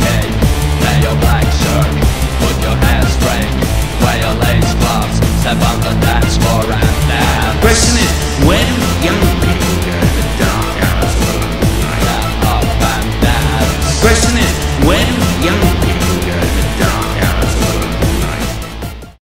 game. Your black shirt, put your hands straight, wear your lace gloves, step on the dance floor.